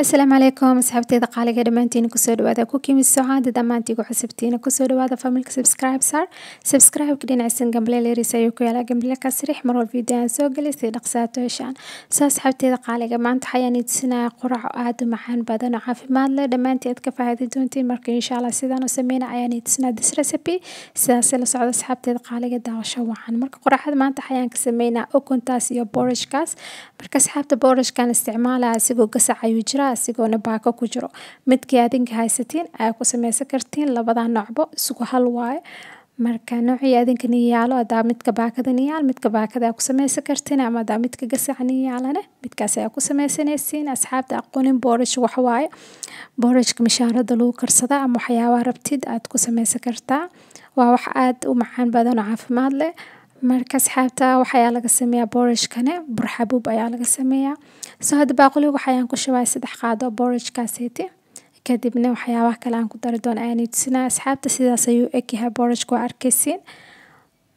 السلام عليكم. سحبتي إذا قال كده ما أنتي نكسر وهذا كوكي من السعادة إذا ما أنتي قو حسبتي نكسر وهذا فملك سبسكرايب صار سبسكرايب كده نعسن قبل لي رسايوك يلا قبل لك أسرح مر الفيديو عن سوق اللي سيد قصاته عشان سحبتي إذا على كده ما أنت حياني تسنى قرع عاد محن بدن عاف ما لا إذا أنتي أتكفى هذه دونتي مرك إن شاء الله سيد أنا عياني تسنى دس رسبي سأسأل سعادة سحبتي إذا قال كده وشوا عن مرك قرع هذا أنت حيان كسمينا أو كنت بورش كاس. مرك سحبت بورش كان استعماله سيفو قصة عيوجرا asigoona baako ku jiro midkii adinka haysatiin ayaa ku sameysan kartiin labada noocbo isku hal waaye marka noocii adinka niyaalo hadaa midka baakada niyaal midka baakada ku sameysan kartiin ama hadaa midka gasac niyaalane midkaas ayaa ku sameysanaysiin asxaabta aqoonin boorash wax waaye boorashka mishaarada lagu karsada ama waxyaabaha rabtid aad ku sameysan kartaa waa wax aada u macaan badan oo caafimaad leh asxaabta waxayaa laga sameeyaa boorashkane bur xabuub ayaa laga sameeyaa soo hadda baaquliga waxayaan ku shubaya saddex qaado boorashkaaseti kadibna waxyaabaha kale aan ku dari doona ayaan tusinaa asxaabta sidaas ayuu egyahay boorashka waa arkaysiin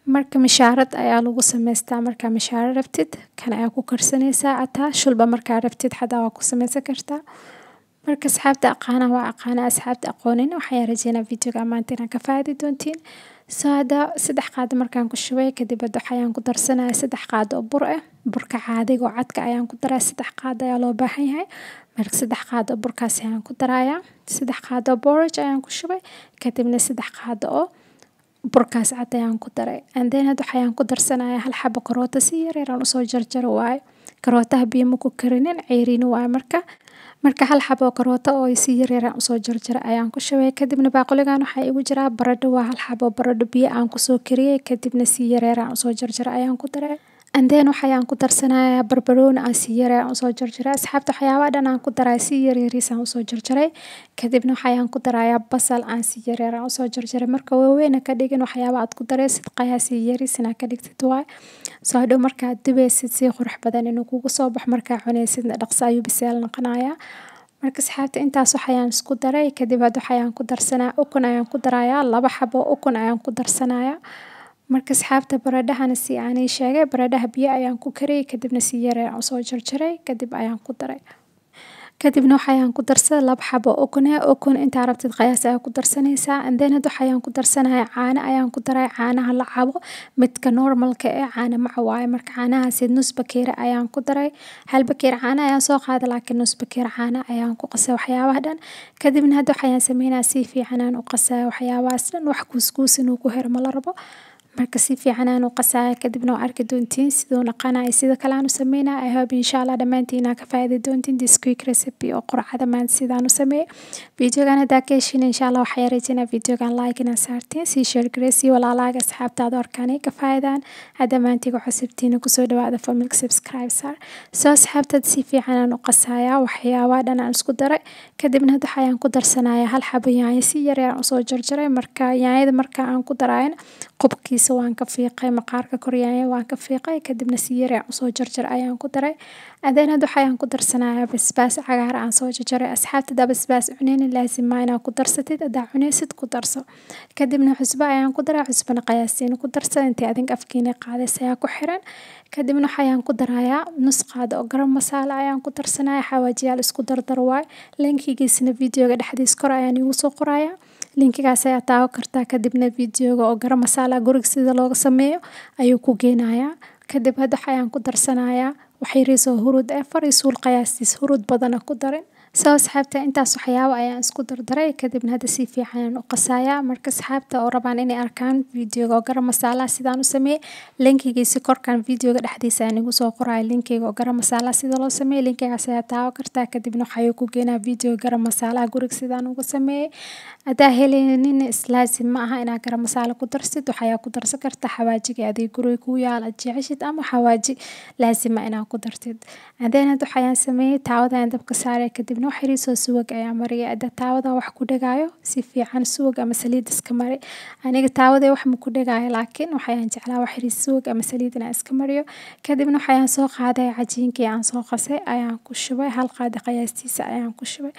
marka mishaarad ayaa lagu sameystaa markaa mishaaro rabtid kan ayaa ku karsanaysaa ataa shulba markaa rabtid xataa waa ku sameysan kartaa marka asxaabta aqaana waa aqaana asxaabta aqoonin waxayaan rajeynaa videoga maanta inaan ka faa'idi doontiin soo hadda saddex qaado markaan ku shubay kadib hadda waxayaan ku darsanaya saddex qaado oo bur ah burka caadiga oo cadka ayaan ku daraya saddex qaado ayaa loo baahan yahay marka saddex qaado oo burkaas ayaan ku daraya saddex qaado oo borage ayaan ku shubay kadibna saddex qaado oo burkaas cad ayaan ku daray and then hadda waxayaan ku darsanaya hal xabo karoota si yar yaraan usoo jarjaro waaye karootaha biyo ma ku karinin ceyriin waaye marka. Marka hal xabo karoota oo si yaryaraan u soo jarjara ayaan ku shubay. Kadibna baaquligan waxaa igu jiraa baradho waa hal xabo baradho biyo aan ku soo kariyey kadibna si yaryaraan u soo jarjara ayaan ku daray andeen waxayaan ku darsanayaa barbarooni aan si yaraan u soo jarjaray. Asxaabta waxyaabaha dhan aan ku daray si yaryariisaan u soo jarjaray. Kadibna waxayaan ku darayaa basal aan si yaryaraan u soo jarjaray. Marka waaweyna ka dhigin waxyaaba aad ku daraysid qayaasi yariis inaad ka dhigtid waay soo hadhow markaad dubaysid si qurux badan inuu kugu soo bax markaa cunaysidna dhaqso ayuu biseel noqonayaa. Marka asxaabta intaas waxayaan isku daray. Kadib had waxayaan ku darsanaya ukun ayaan ku darayaa. Laba xabo ukun ayaan ku darsanaya marka asxaabta baradhahana si aan ii sheegay baradhaha biyo ayaan ku kariyey kadibna si yarayaan u soo jarjaray kadib ayaan ku daray. Kadibna waxayaan ku darsaday laba xabo ukun ah intaa rabtid qayaas ayaa ku darsanaysaa. And then waxayaan ku darsanaya caano ayaan ku daray caanaha la cabo midka normalka ee caano waaye marka caanahaasi nus bakeeri ayaan ku daray. Hal bakeeri caano ayaan soo qaaday laakiin nus bakeeri caano ayaan ku qasay waxyaabaha dhan. Kadibna hadda waxayaan sameynaya si fiican u qasaya waxyaabahaas dhan wax kuuskuus inuu ku hero ma la rabo مركز سيفي عنان وقصا كدبنو عرك دونتين سيدو نقانا اي سيدو كلانو سمينا. أي إن شاء الله دمانتينا كفايد دونتين دي سكويك ريسيبي وقرعة دمان سيدانو سمي. فيديو غانا داكيشين إن شاء الله وحياريتينا. فيديو غان لايكنا سارتين. سي شير كريسي والا لايك أسحاب تا دور كاني كفايدان ادمانتي قو حسبتين وكسو دواء دفو سبسكرايب سار. سو أسحاب تا دي سيفي عنان يا وحيا واد أنا انسكو دري. كدبنا دو سنايا. هالحابو يعني سي يريان اصو جرجري. مركا يعني مركا عن قدرين. قبكي waan ka fiiqay maqaarka koryaanya waan ka fiiqay kadibna si yar aan usoo jarjar ayaan ku daray adeen hadda waxayaan ku darsanayaa basbaas cagaar aan soo jarjaray asxaabta hadaa basbaas cuneynin laasima inaad ku darsatid hadaa cuneysid ku darso kadibna cusbo ayaan ku daray cusbana qiyaastiina ku darsada intii adinka afkiina qaadays ayaa ku xiran kadibna waxayaan ku darayaa nus qaado oo garam masaala ayaan ku darsanaya xawaajiyaal isku dardar waay linkigiisna videoga dhexdiis kor ayaan igu soo qoraya linkigaas ayaa taawo kartaa kadibna videoga oo garam masaala guriga sida looga sameeyo ayuu ku geenayaa kadib hadda waxayaan ku darsanayaa waxyariisoo hurud ee far iyo suul qiyaastiis hurud badana ku darin asxaabta intaas waxyaabo ayaan isku dardaray kadibna hadda si fiican u qasayaa marka asxaabta oo rabaan inay arkaan videoga oo garam masaalaha sidaan u sameeyey linkigiisi korkan videoga dhexdiisa aan igu soo qoraya linkiga oo garam masaalaha sida loo sameeyey linkigaas ayaa taawo kartaa kadibna waxayuu ku geenaa videoga garam masaalaha guriga sidaan uga sameeyey haddaa heleynin islaazim ma aha inaad garam masaala ku darsid waxayaa ku darsan karta xawaajiga adig guriga ku yaal aad jeceshid ama xawaaji laazima inaad ku dartid hadeen hadda waxayaan sameeyey taawada ayaan dabka saaray kadibna wax yariisoo suwag ayaa mariyay hadda taawada wax ku dhagaayo si fiican suwag ama saliid iska mari aniga taawada wax ma ku dhagaayo laakiin waxayaan jeclaa wax yariis suwag ama saliid inaan iska mariyo kadibna waxayaan soo qaaday cajiinkii aan soo qasay ayaan ku shubay hal qaadi qiyaastiisa ayaan ku shubay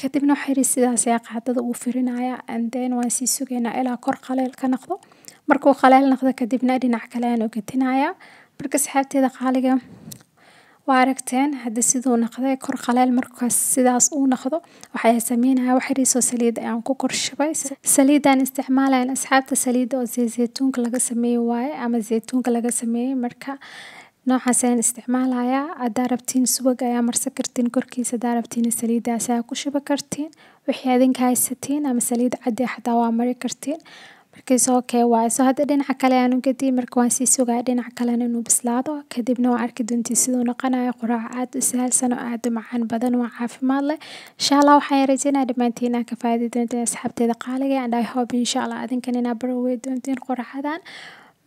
kadibna wax yariis sidaas ayaa qaadada uu firinaya and then waan sii sugaynaa ilaa kor qaleel ka noqdo markuu qaleel noqdo kadibna dhinac kale ayaan ugatinaya marka asxaabteeda qaaliga وعركتين هذا سيدو نقضي كر خلال مركز سيداس أو نقضو وحي سمينها وحريسو سليد يعني كوكور الشباي سليدا استعمالا ان أسحاب تسليد أو زي زيتون كلاقا سمي واي أما زيتون كلاقا سمي مركا نوع حسين استعمال هيا أداربتين سوق ايا مرسا كرتين كوركي سداربتين سليدا ساكو شبا كرتين وحيادين كاي ستين أما سليد عدي حدا وامري كرتين. U gadiyey marka waan sii sugaya dhinaca kalena inuu bislaado kadibna waan arki doontii siduu noqonayo quraac aad u sahalsan oo aad u macaan badan waa caafimaad leh insha allah waxaan rajeynaya dhammaantiin inaan ka faa'iidi doontiin asxaabteeda qaaliga and I hope insha allah adinkan inaa barowey doontiin quraacadan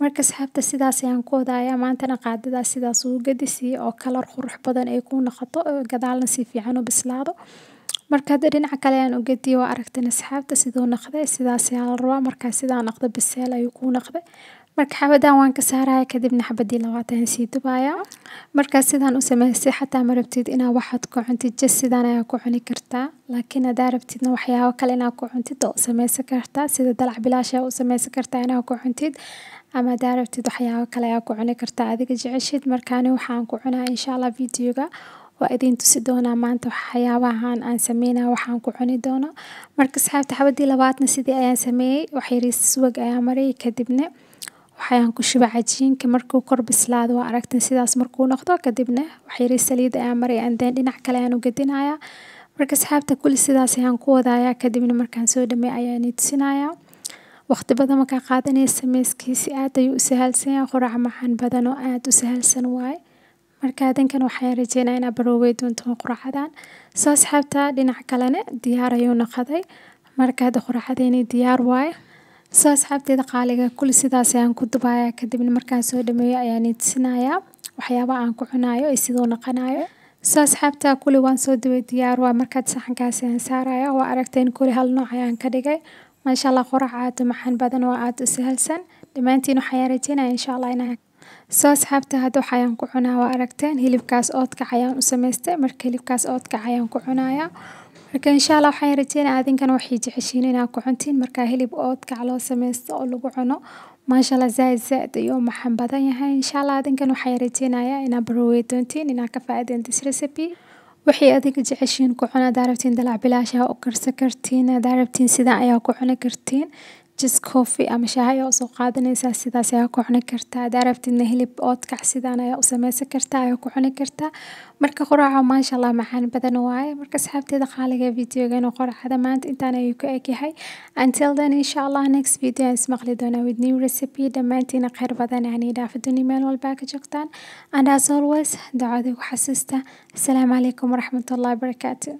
marka asxaabta sidaas ayaan ku wadaaya maantana qaadadaas sidaas ugu gadisiiye oo kalar qurux badan ay ku noqoto gadaalna si fiican u bislaado مركز دين عكاليان وجدي وعركت نسحب تسيدو نخذ سيدا سيال روا مركز سيدا نخذ بالسيالة يكون نخذ مركز حبدا وان كسارة كدبنا حبدي لغاتين سيدو بايا مركز سيدا نسمه سي حتى مربتيد أنا واحد كو عنتي جس سيدا أنا يكو كرتا لكن داربتيد نوحيا وكالينا كو عنتي دو سكرتا سيدا دلع بلاشا وسمه سكرتا أنا كو عنتي اما داربتيد وحيا وكالينا كو عني كرتا اذيك جعشيد مركاني وحان كو ان شاء الله فيديوغا waa idin tusi doonaa maanta waxyaabahan aan sameynaya waxaan ku cuni doono marka asxaabta xabadii labaadna sidii ayaan sameeyey wax yariis subag ayaa mariyay kadibna waxayaan ku shuba cajiinka markuu kor bislaado waa aragteen sidaas markuu noqdo kadibna wax yariis saliid ayaa mariyay andeen dhinac kale ayaan u gadinayaa marka asxaabta kulli sidaas ayaan ku wadayaa kadibna markaan soo dhameey ayaan tusinayaa waqti badan markaa qaadanaya sameyskiisi aad ayuu u sahalsan yahay quraac macaan badan oo aad u sahalsan waaye diyaar ayuu noqday marka hadda quraacadeeni diyaar waaye soo asxaabteeda qaaliga kulli sidaas ayaan ku dubayaa kadibna markaan soo dhameeyo ayaan i tusinayaa waxyaaba aan ku cunayo iyo siduu noqonayo soo asxaabta kulli waan soo dubay diyaar waa markaad saxankaasi aan saaraya waa aragteen kulli hal nooc ayaan ka dhigay maasha allah quraac aad u macaan badan oo aad u sahalsan dhammaantiin waxaan rajeynaya insha allah inaa waxayaan ku cunaa waa aragteen hilibkaas oodkac ayaan u samaystay marka hilibkaas oodkac ayaan ku cunayaa marka insha allah waxaan rajeynaya adinkan waxay jeceshiin inaa ku cuntiin marka hilib oodkac loo samaysto oo lagu cuno maasha allah zaaid zaaid ayuu maxan badan yahay insha allah adinkan waxaan rajeynaya inaa barowey doontiin inaa ka faa'iideen this recipe waxay adiga jeceshiin ku cuna haddaa rabtiin dalac bilaash ayaa u karsan kartiin haddaa rabtiin sidan ayaa ku cuni kartiin just coffee ama shaah ayaa usoo qaadanaysaa sidaas ayaa ku cuni kartaa haddaa rabtidna hilib oodkac sidaan ayaa u sameysan kartaa ayaa ku cuni kartaa marka quraaca maasha allah macaan badan waaye marka asxaabteeda qaaliga videoga inuu quraacada maanta intaan ayuu ku egyahay until then insha allah next video aan ismaqli doonaa with new recipe dhammaantiina kheyr badan aan ii dhaafa duni meel walbaa ka joogtaan and as always ducada ku xasuusta asalaamu calaykum waraxmatullahi wabarakaatu